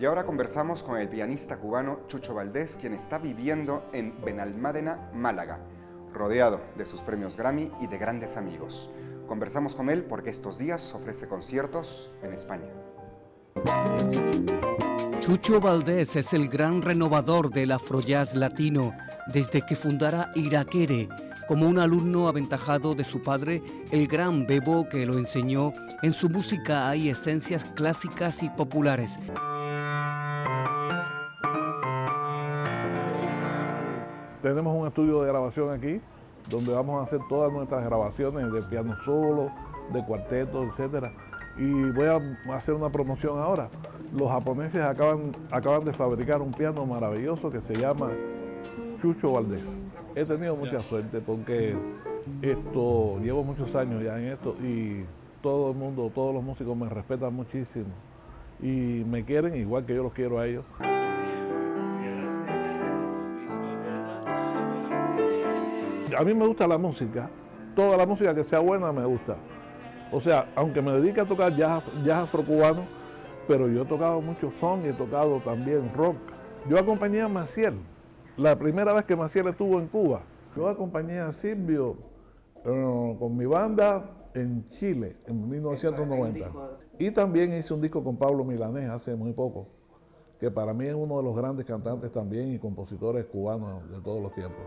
Y ahora conversamos con el pianista cubano Chucho Valdés, quien está viviendo en Benalmádena, Málaga, rodeado de sus premios Grammy y de grandes amigos. Conversamos con él porque estos días ofrece conciertos en España. Chucho Valdés es el gran renovador del afrojazz latino desde que fundara Iraquere como un alumno aventajado de su padre, el gran Bebo que lo enseñó. En su música hay esencias clásicas y populares. Tenemos un estudio de grabación aquí, donde vamos a hacer todas nuestras grabaciones de piano solo, de cuarteto, etcétera. Y voy a hacer una promoción ahora. Los japoneses acaban, acaban de fabricar un piano maravilloso que se llama Chucho Valdés. He tenido mucha suerte porque esto llevo muchos años ya en esto y todo el mundo, todos los músicos me respetan muchísimo y me quieren igual que yo los quiero a ellos. A mí me gusta la música, toda la música que sea buena me gusta. O sea, aunque me dedique a tocar jazz, jazz afrocubano, pero yo he tocado mucho funk y he tocado también rock. Yo acompañé a Maciel, la primera vez que Maciel estuvo en Cuba. Yo acompañé a Silvio eh, con mi banda en Chile en 1990. Y también hice un disco con Pablo Milanés hace muy poco, que para mí es uno de los grandes cantantes también y compositores cubanos de todos los tiempos.